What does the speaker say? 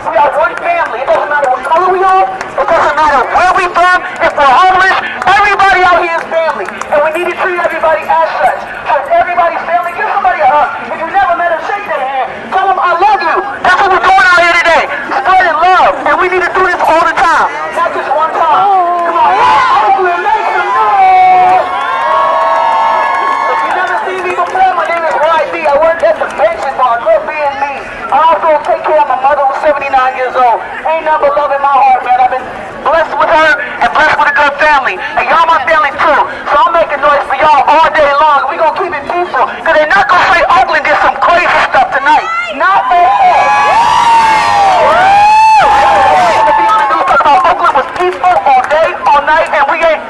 We are one family. It doesn't matter what color we are. It doesn't matter where we're from. If we're homeless, everybody out here is family. And we need to treat everybody as such. So if everybody's family, give somebody a hug. If you never met them, shake their hand. Tell them, I love you. That's what we're doing out here today. Spreading love. And we need to do this all the time. Not just one time. Come on. Oakland, make some noise. If you never seen me before, my name is YD. I work at the pension bar. Love being me. I also take care of my mother 79 years old. Ain't nothing love in my heart, man. I've been blessed with her and blessed with a good family. And y'all my family too. So I'm making noise for y'all all day long. We gonna keep it peaceful. Cause they're not gonna say Oakland did some crazy stuff tonight. Not at all. Oakland was peaceful all day, all night, and we ain't